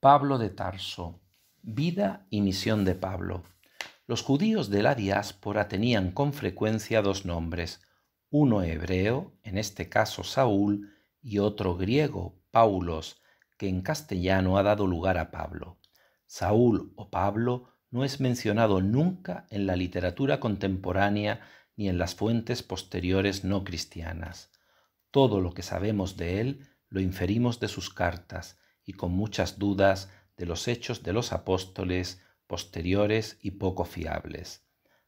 Pablo de Tarso. Vida y misión de Pablo. Los judíos de la diáspora tenían con frecuencia dos nombres, uno hebreo, en este caso Saúl, y otro griego, Paulos, que en castellano ha dado lugar a Pablo. Saúl o Pablo no es mencionado nunca en la literatura contemporánea ni en las fuentes posteriores no cristianas. Todo lo que sabemos de él lo inferimos de sus cartas y con muchas dudas de los hechos de los apóstoles posteriores y poco fiables.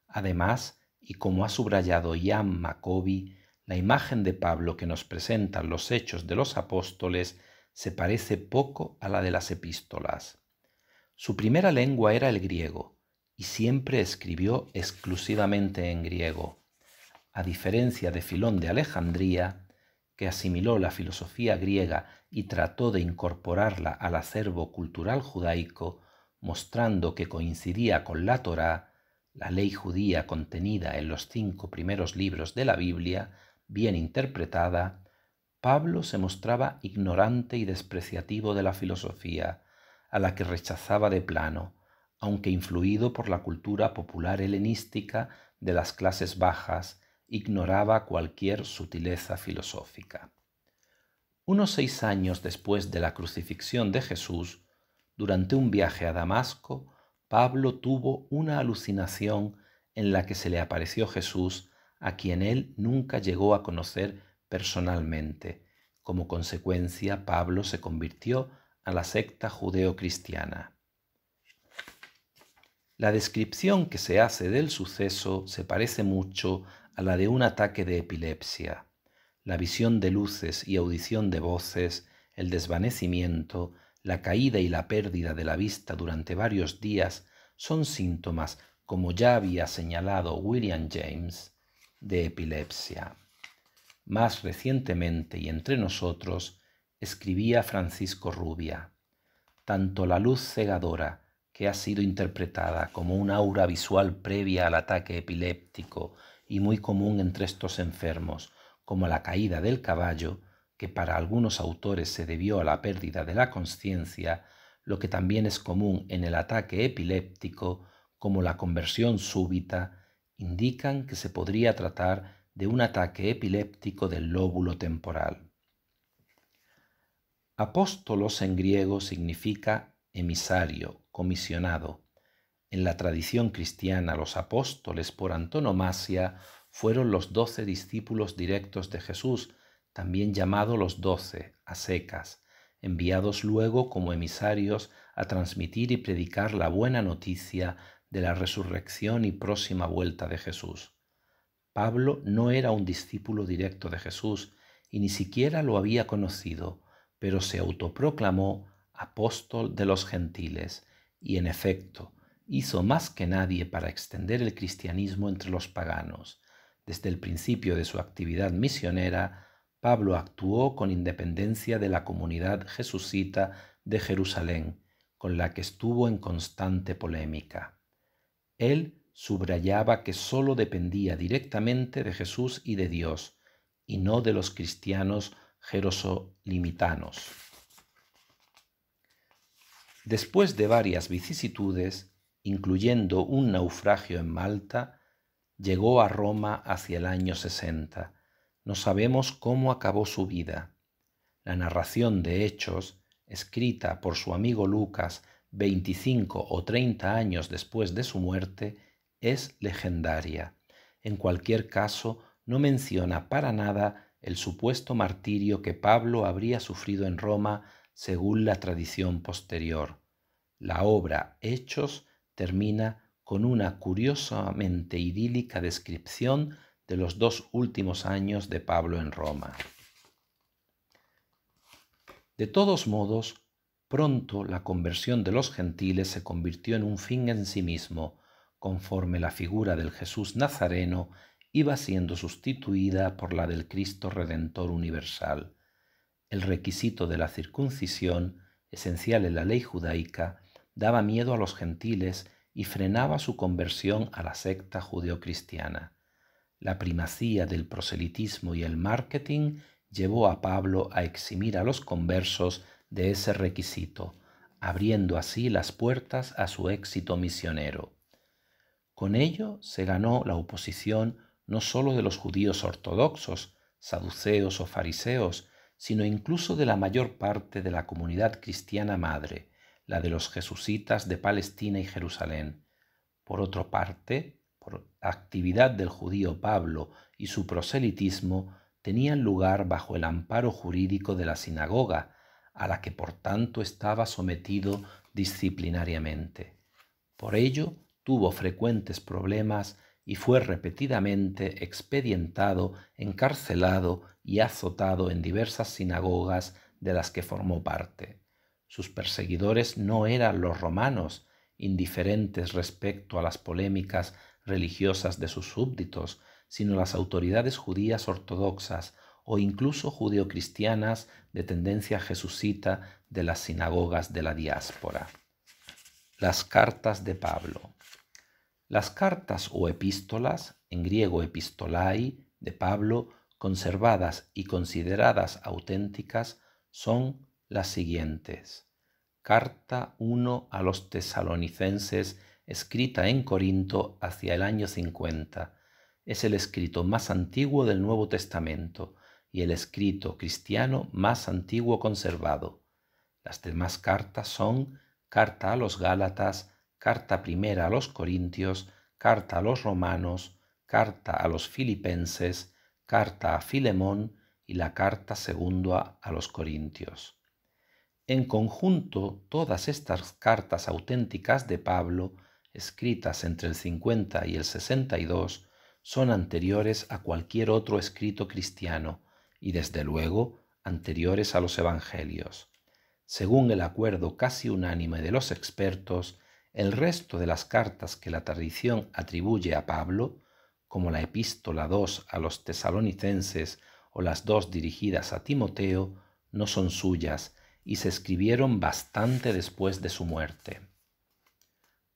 Además, y como ha subrayado Jan Macobi, la imagen de Pablo que nos presentan los hechos de los apóstoles se parece poco a la de las epístolas. Su primera lengua era el griego y siempre escribió exclusivamente en griego. A diferencia de Filón de Alejandría, que asimiló la filosofía griega y trató de incorporarla al acervo cultural judaico, mostrando que coincidía con la Torá, la ley judía contenida en los cinco primeros libros de la Biblia, bien interpretada, Pablo se mostraba ignorante y despreciativo de la filosofía, a la que rechazaba de plano, aunque influido por la cultura popular helenística de las clases bajas, ignoraba cualquier sutileza filosófica. Unos seis años después de la crucifixión de Jesús, durante un viaje a Damasco, Pablo tuvo una alucinación en la que se le apareció Jesús, a quien él nunca llegó a conocer personalmente. Como consecuencia, Pablo se convirtió a la secta judeocristiana. La descripción que se hace del suceso se parece mucho a la de un ataque de epilepsia. La visión de luces y audición de voces, el desvanecimiento, la caída y la pérdida de la vista durante varios días son síntomas, como ya había señalado William James, de epilepsia. Más recientemente y entre nosotros, escribía Francisco Rubia, tanto la luz cegadora, que ha sido interpretada como un aura visual previa al ataque epiléptico y muy común entre estos enfermos, como la caída del caballo, que para algunos autores se debió a la pérdida de la conciencia, lo que también es común en el ataque epiléptico, como la conversión súbita, indican que se podría tratar de un ataque epiléptico del lóbulo temporal. Apóstolos en griego significa emisario, comisionado. En la tradición cristiana los apóstoles por antonomasia fueron los doce discípulos directos de Jesús, también llamados los doce, a secas, enviados luego como emisarios a transmitir y predicar la buena noticia de la resurrección y próxima vuelta de Jesús. Pablo no era un discípulo directo de Jesús y ni siquiera lo había conocido, pero se autoproclamó apóstol de los gentiles y en efecto hizo más que nadie para extender el cristianismo entre los paganos. Desde el principio de su actividad misionera, Pablo actuó con independencia de la comunidad jesucita de Jerusalén, con la que estuvo en constante polémica. Él subrayaba que sólo dependía directamente de Jesús y de Dios, y no de los cristianos jerosolimitanos. Después de varias vicisitudes, incluyendo un naufragio en Malta, llegó a Roma hacia el año 60. No sabemos cómo acabó su vida. La narración de hechos, escrita por su amigo Lucas 25 o 30 años después de su muerte, es legendaria. En cualquier caso, no menciona para nada el supuesto martirio que Pablo habría sufrido en Roma según la tradición posterior. La obra Hechos termina con una curiosamente idílica descripción de los dos últimos años de Pablo en Roma. De todos modos, pronto la conversión de los gentiles se convirtió en un fin en sí mismo, conforme la figura del Jesús Nazareno iba siendo sustituida por la del Cristo Redentor Universal. El requisito de la circuncisión, esencial en la ley judaica, daba miedo a los gentiles y frenaba su conversión a la secta judeocristiana. La primacía del proselitismo y el marketing llevó a Pablo a eximir a los conversos de ese requisito, abriendo así las puertas a su éxito misionero. Con ello se ganó la oposición no sólo de los judíos ortodoxos, saduceos o fariseos, sino incluso de la mayor parte de la comunidad cristiana madre, la de los jesusitas de Palestina y Jerusalén. Por otra parte, por actividad del judío Pablo y su proselitismo, tenían lugar bajo el amparo jurídico de la sinagoga, a la que por tanto estaba sometido disciplinariamente. Por ello, tuvo frecuentes problemas y fue repetidamente expedientado, encarcelado y azotado en diversas sinagogas de las que formó parte. Sus perseguidores no eran los romanos, indiferentes respecto a las polémicas religiosas de sus súbditos, sino las autoridades judías ortodoxas o incluso judeocristianas de tendencia jesucita de las sinagogas de la diáspora. Las cartas de Pablo. Las cartas o epístolas, en griego epistolai, de Pablo, conservadas y consideradas auténticas, son las siguientes. Carta 1 a los tesalonicenses, escrita en Corinto hacia el año 50. Es el escrito más antiguo del Nuevo Testamento y el escrito cristiano más antiguo conservado. Las demás cartas son carta a los Gálatas, carta primera a los Corintios, carta a los Romanos, carta a los Filipenses, carta a Filemón y la carta segunda a los Corintios. En conjunto, todas estas cartas auténticas de Pablo, escritas entre el 50 y el 62, son anteriores a cualquier otro escrito cristiano y desde luego anteriores a los Evangelios. Según el acuerdo casi unánime de los expertos, el resto de las cartas que la tradición atribuye a Pablo, como la epístola 2 a los tesalonicenses o las dos dirigidas a Timoteo, no son suyas y se escribieron bastante después de su muerte.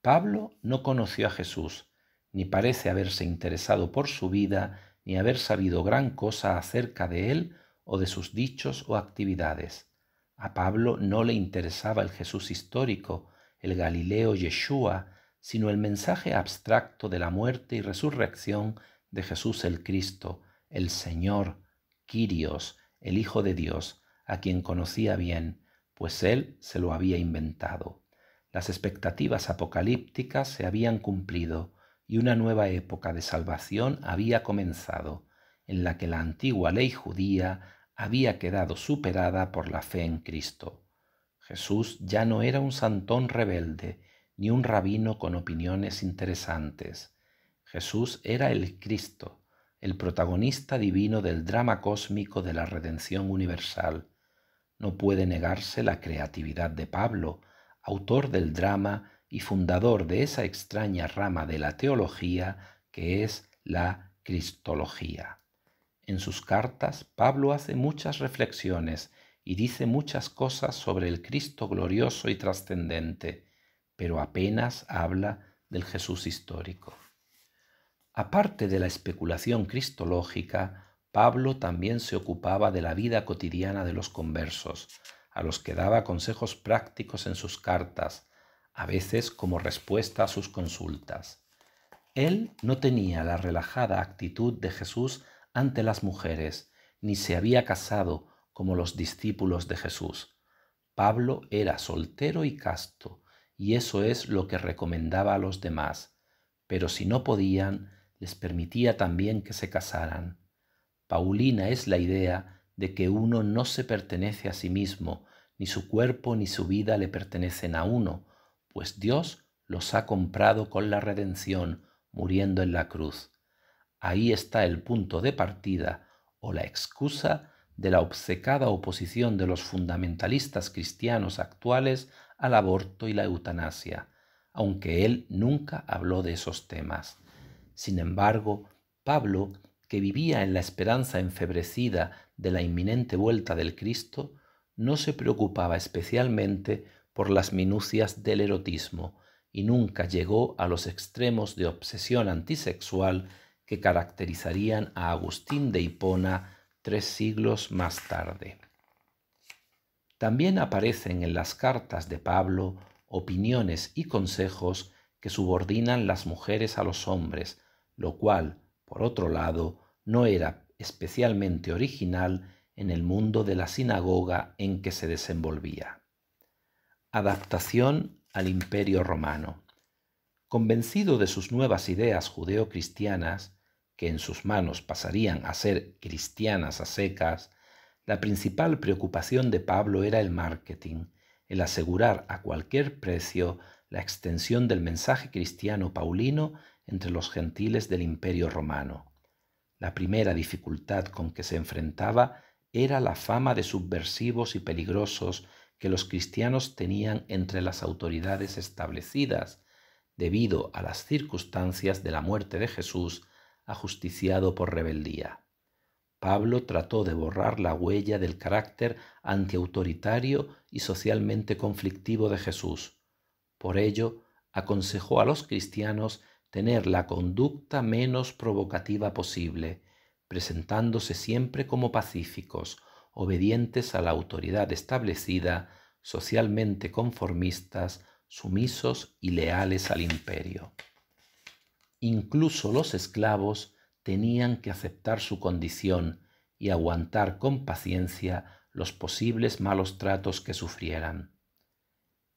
Pablo no conoció a Jesús, ni parece haberse interesado por su vida, ni haber sabido gran cosa acerca de él o de sus dichos o actividades. A Pablo no le interesaba el Jesús histórico, el Galileo Yeshua, sino el mensaje abstracto de la muerte y resurrección de Jesús el Cristo, el Señor, Quirios, el Hijo de Dios, a quien conocía bien, pues él se lo había inventado. Las expectativas apocalípticas se habían cumplido y una nueva época de salvación había comenzado, en la que la antigua ley judía había quedado superada por la fe en Cristo. Jesús ya no era un santón rebelde, ni un rabino con opiniones interesantes. Jesús era el Cristo, el protagonista divino del drama cósmico de la redención universal. No puede negarse la creatividad de Pablo, autor del drama y fundador de esa extraña rama de la teología que es la cristología. En sus cartas, Pablo hace muchas reflexiones y dice muchas cosas sobre el Cristo glorioso y trascendente, pero apenas habla del Jesús histórico. Aparte de la especulación cristológica, Pablo también se ocupaba de la vida cotidiana de los conversos, a los que daba consejos prácticos en sus cartas, a veces como respuesta a sus consultas. Él no tenía la relajada actitud de Jesús ante las mujeres, ni se había casado como los discípulos de Jesús. Pablo era soltero y casto, y eso es lo que recomendaba a los demás, pero si no podían, les permitía también que se casaran. Paulina es la idea de que uno no se pertenece a sí mismo, ni su cuerpo ni su vida le pertenecen a uno, pues Dios los ha comprado con la redención, muriendo en la cruz. Ahí está el punto de partida o la excusa de la obcecada oposición de los fundamentalistas cristianos actuales al aborto y la eutanasia, aunque él nunca habló de esos temas. Sin embargo, Pablo, que vivía en la esperanza enfebrecida de la inminente vuelta del Cristo, no se preocupaba especialmente por las minucias del erotismo y nunca llegó a los extremos de obsesión antisexual que caracterizarían a Agustín de Hipona tres siglos más tarde. También aparecen en las cartas de Pablo opiniones y consejos que subordinan las mujeres a los hombres, lo cual, por otro lado, no era especialmente original en el mundo de la sinagoga en que se desenvolvía. Adaptación al imperio romano. Convencido de sus nuevas ideas judeocristianas, que en sus manos pasarían a ser cristianas a secas, la principal preocupación de Pablo era el marketing, el asegurar a cualquier precio la extensión del mensaje cristiano paulino entre los gentiles del imperio romano. La primera dificultad con que se enfrentaba era la fama de subversivos y peligrosos que los cristianos tenían entre las autoridades establecidas, debido a las circunstancias de la muerte de Jesús ajusticiado por rebeldía. Pablo trató de borrar la huella del carácter antiautoritario y socialmente conflictivo de Jesús. Por ello, aconsejó a los cristianos tener la conducta menos provocativa posible, presentándose siempre como pacíficos, obedientes a la autoridad establecida, socialmente conformistas, sumisos y leales al imperio. Incluso los esclavos tenían que aceptar su condición y aguantar con paciencia los posibles malos tratos que sufrieran.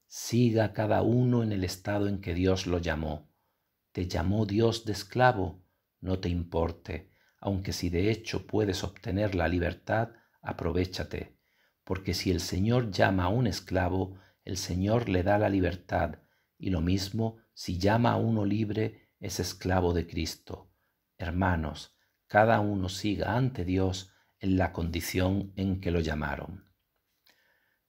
Siga cada uno en el estado en que Dios lo llamó. Te llamó Dios de esclavo, no te importe, aunque si de hecho puedes obtener la libertad, aprovechate, porque si el Señor llama a un esclavo, el Señor le da la libertad, y lo mismo si llama a uno libre, es esclavo de Cristo hermanos, cada uno siga ante Dios en la condición en que lo llamaron.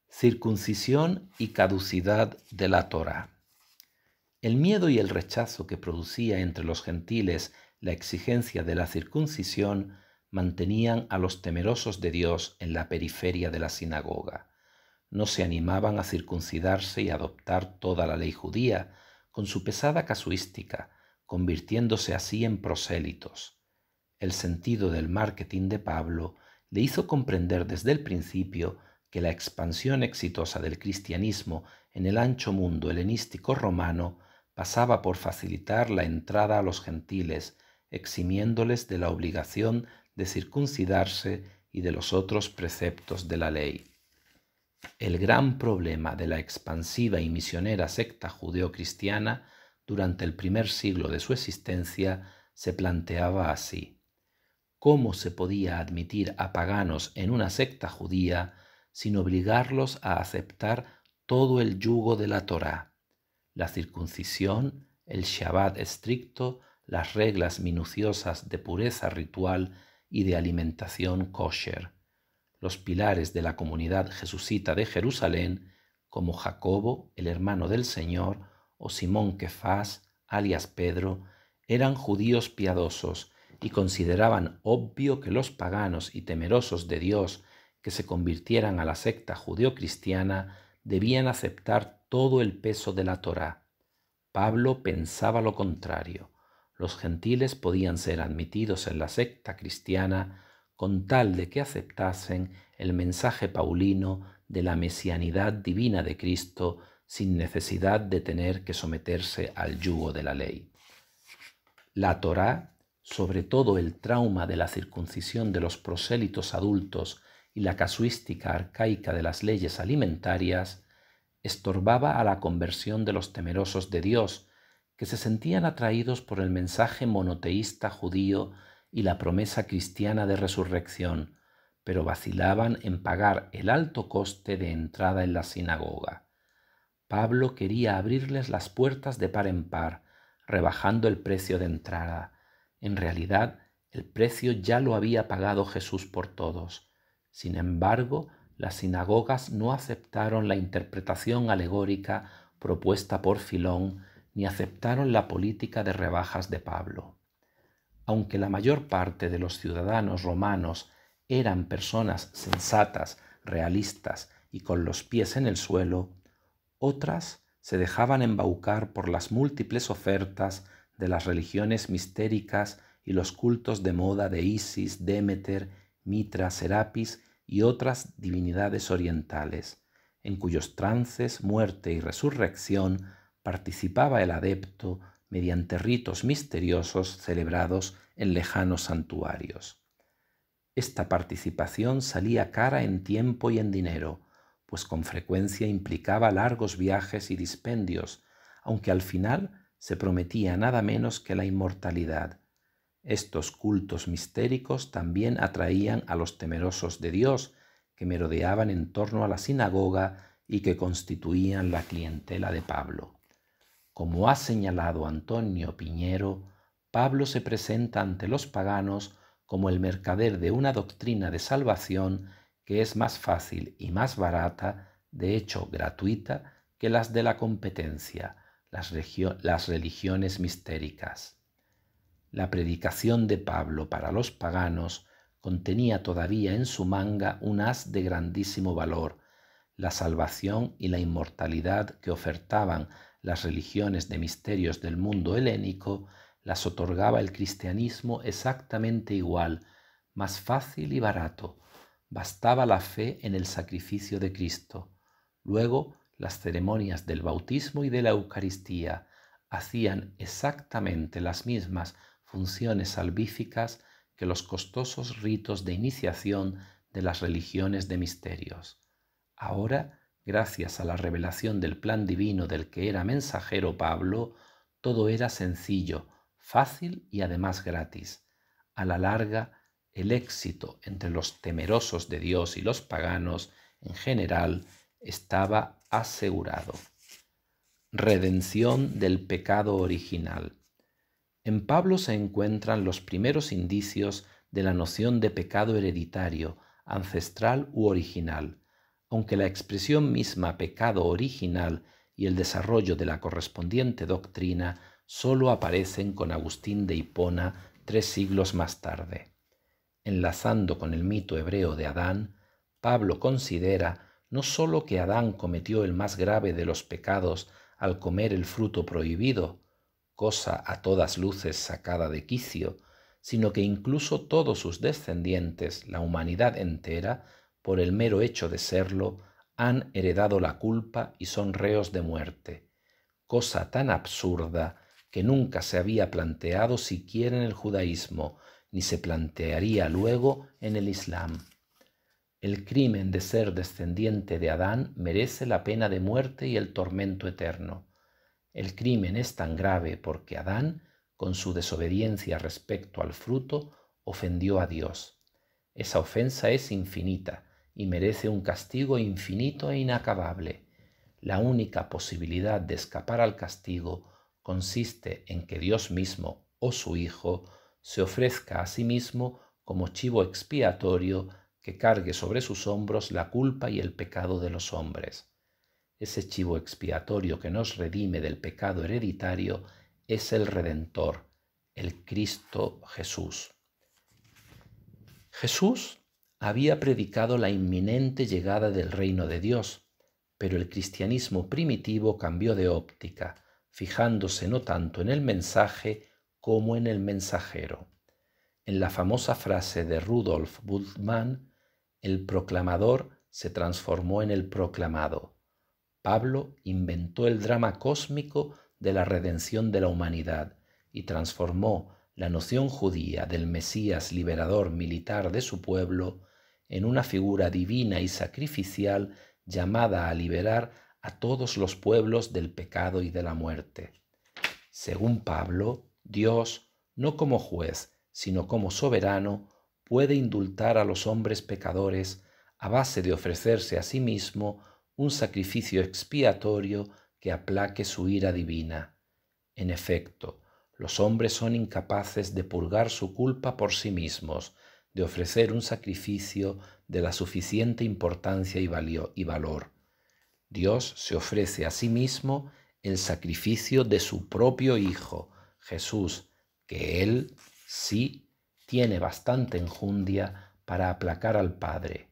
Circuncisión y caducidad de la Torá. El miedo y el rechazo que producía entre los gentiles la exigencia de la circuncisión mantenían a los temerosos de Dios en la periferia de la sinagoga. No se animaban a circuncidarse y adoptar toda la ley judía, con su pesada casuística, convirtiéndose así en prosélitos. El sentido del marketing de Pablo le hizo comprender desde el principio que la expansión exitosa del cristianismo en el ancho mundo helenístico romano pasaba por facilitar la entrada a los gentiles, eximiéndoles de la obligación de circuncidarse y de los otros preceptos de la ley. El gran problema de la expansiva y misionera secta judeocristiana durante el primer siglo de su existencia se planteaba así. ¿Cómo se podía admitir a paganos en una secta judía sin obligarlos a aceptar todo el yugo de la Torá, la circuncisión, el Shabbat estricto, las reglas minuciosas de pureza ritual y de alimentación kosher, los pilares de la comunidad jesucita de Jerusalén, como Jacobo, el hermano del Señor, o Simón Kefas, alias Pedro, eran judíos piadosos y consideraban obvio que los paganos y temerosos de Dios que se convirtieran a la secta judeocristiana debían aceptar todo el peso de la Torá. Pablo pensaba lo contrario. Los gentiles podían ser admitidos en la secta cristiana con tal de que aceptasen el mensaje paulino de la mesianidad divina de Cristo sin necesidad de tener que someterse al yugo de la ley. La Torá, sobre todo el trauma de la circuncisión de los prosélitos adultos y la casuística arcaica de las leyes alimentarias, estorbaba a la conversión de los temerosos de Dios, que se sentían atraídos por el mensaje monoteísta judío y la promesa cristiana de resurrección, pero vacilaban en pagar el alto coste de entrada en la sinagoga. Pablo quería abrirles las puertas de par en par, rebajando el precio de entrada. En realidad, el precio ya lo había pagado Jesús por todos. Sin embargo, las sinagogas no aceptaron la interpretación alegórica propuesta por Filón, ni aceptaron la política de rebajas de Pablo. Aunque la mayor parte de los ciudadanos romanos eran personas sensatas, realistas y con los pies en el suelo, otras se dejaban embaucar por las múltiples ofertas de las religiones mistéricas y los cultos de moda de Isis, Demeter, Mitra, Serapis y otras divinidades orientales. en cuyos trances, muerte y resurrección participaba el adepto mediante ritos misteriosos celebrados en lejanos santuarios. Esta participación salía cara en tiempo y en dinero, pues con frecuencia implicaba largos viajes y dispendios, aunque al final se prometía nada menos que la inmortalidad. Estos cultos mistéricos también atraían a los temerosos de Dios, que merodeaban en torno a la sinagoga y que constituían la clientela de Pablo. Como ha señalado Antonio Piñero, Pablo se presenta ante los paganos como el mercader de una doctrina de salvación que es más fácil y más barata, de hecho gratuita, que las de la competencia, las, las religiones mistéricas. La predicación de Pablo para los paganos contenía todavía en su manga un as de grandísimo valor, la salvación y la inmortalidad que ofertaban las religiones de misterios del mundo helénico las otorgaba el cristianismo exactamente igual, más fácil y barato. Bastaba la fe en el sacrificio de Cristo. Luego, las ceremonias del bautismo y de la Eucaristía hacían exactamente las mismas funciones salvíficas que los costosos ritos de iniciación de las religiones de misterios. Ahora Gracias a la revelación del plan divino del que era mensajero Pablo, todo era sencillo, fácil y además gratis. A la larga, el éxito entre los temerosos de Dios y los paganos en general estaba asegurado. Redención del pecado original. En Pablo se encuentran los primeros indicios de la noción de pecado hereditario, ancestral u original aunque la expresión misma pecado original y el desarrollo de la correspondiente doctrina sólo aparecen con Agustín de Hipona tres siglos más tarde. Enlazando con el mito hebreo de Adán, Pablo considera no sólo que Adán cometió el más grave de los pecados al comer el fruto prohibido, cosa a todas luces sacada de quicio, sino que incluso todos sus descendientes, la humanidad entera, por el mero hecho de serlo, han heredado la culpa y son reos de muerte, cosa tan absurda que nunca se había planteado siquiera en el judaísmo, ni se plantearía luego en el Islam. El crimen de ser descendiente de Adán merece la pena de muerte y el tormento eterno. El crimen es tan grave porque Adán, con su desobediencia respecto al fruto, ofendió a Dios. Esa ofensa es infinita, y merece un castigo infinito e inacabable. La única posibilidad de escapar al castigo consiste en que Dios mismo o su Hijo se ofrezca a sí mismo como chivo expiatorio que cargue sobre sus hombros la culpa y el pecado de los hombres. Ese chivo expiatorio que nos redime del pecado hereditario es el Redentor, el Cristo Jesús. Jesús había predicado la inminente llegada del reino de Dios, pero el cristianismo primitivo cambió de óptica, fijándose no tanto en el mensaje como en el mensajero. En la famosa frase de Rudolf Bultmann, el proclamador se transformó en el proclamado. Pablo inventó el drama cósmico de la redención de la humanidad y transformó la noción judía del Mesías liberador militar de su pueblo en una figura divina y sacrificial llamada a liberar a todos los pueblos del pecado y de la muerte. Según Pablo, Dios, no como juez, sino como soberano, puede indultar a los hombres pecadores a base de ofrecerse a sí mismo un sacrificio expiatorio que aplaque su ira divina. En efecto, los hombres son incapaces de purgar su culpa por sí mismos, de ofrecer un sacrificio de la suficiente importancia y, valor. Dios se ofrece a sí mismo el sacrificio de su propio Hijo, Jesús, que Él sí tiene bastante enjundia para aplacar al Padre.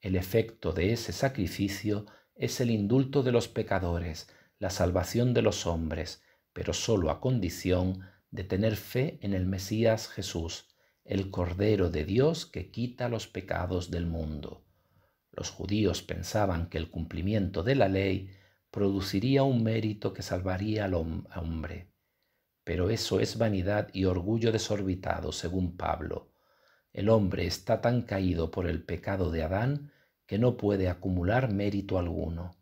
El efecto de ese sacrificio es el indulto de los pecadores, la salvación de los hombres, pero sólo a condición de tener fe en el Mesías Jesús, el Cordero de Dios que quita los pecados del mundo. Los judíos pensaban que el cumplimiento de la ley produciría un mérito que salvaría al hombre. Pero eso es vanidad y orgullo desorbitado, según Pablo. El hombre está tan caído por el pecado de Adán que no puede acumular mérito alguno.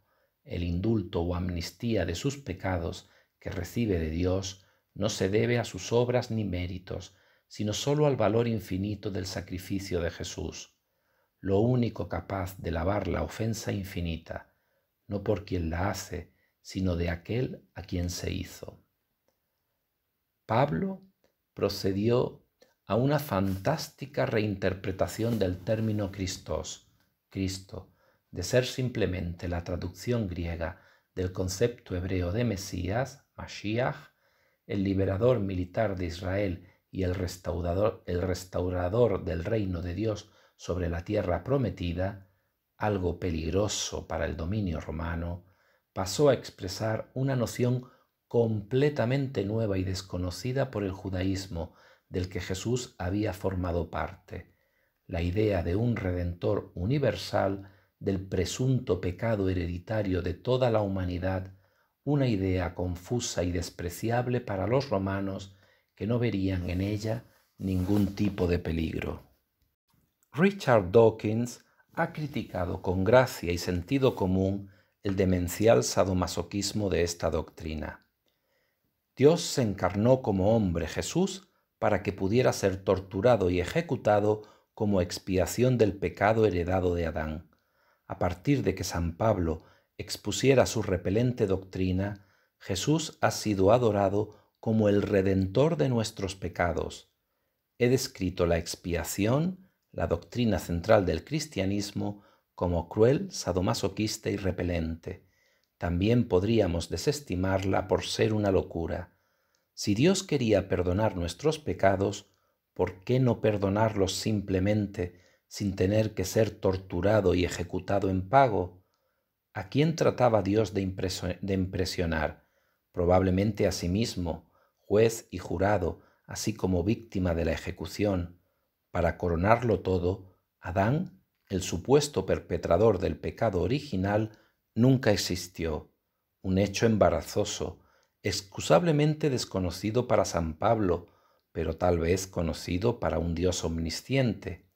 El indulto o amnistía de sus pecados que recibe de Dios no se debe a sus obras ni méritos, sino sólo al valor infinito del sacrificio de Jesús, lo único capaz de lavar la ofensa infinita, no por quien la hace, sino de aquel a quien se hizo. Pablo procedió a una fantástica reinterpretación del término Christos, Cristo, de ser simplemente la traducción griega del concepto hebreo de Mesías, Mashiach, el liberador militar de Israel y el restaurador, el restaurador del reino de Dios sobre la tierra prometida, algo peligroso para el dominio romano, pasó a expresar una noción completamente nueva y desconocida por el judaísmo del que Jesús había formado parte, la idea de un redentor universal del presunto pecado hereditario de toda la humanidad una idea confusa y despreciable para los romanos que no verían en ella ningún tipo de peligro. Richard Dawkins ha criticado con gracia y sentido común el demencial sadomasoquismo de esta doctrina. Dios se encarnó como hombre Jesús para que pudiera ser torturado y ejecutado como expiación del pecado heredado de Adán. A partir de que San Pablo expusiera su repelente doctrina, Jesús ha sido adorado como el redentor de nuestros pecados. He descrito la expiación, la doctrina central del cristianismo, como cruel, sadomasoquista y repelente. También podríamos desestimarla por ser una locura. Si Dios quería perdonar nuestros pecados, ¿por qué no perdonarlos simplemente sin tener que ser torturado y ejecutado en pago? ¿A quién trataba Dios de, impresionar? Probablemente a sí mismo, juez y jurado, así como víctima de la ejecución. Para coronarlo todo, Adán, el supuesto perpetrador del pecado original, nunca existió, un hecho embarazoso, excusablemente desconocido para San Pablo, pero tal vez conocido para un Dios omnisciente.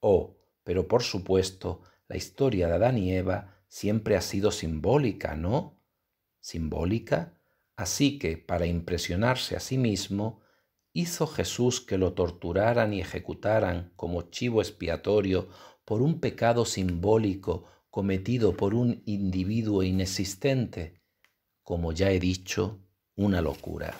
Oh, pero por supuesto, la historia de Adán y Eva siempre ha sido simbólica, ¿no? Simbólica. Así que, para impresionarse a sí mismo, hizo Jesús que lo torturaran y ejecutaran como chivo expiatorio por un pecado simbólico cometido por un individuo inexistente, como ya he dicho, una locura.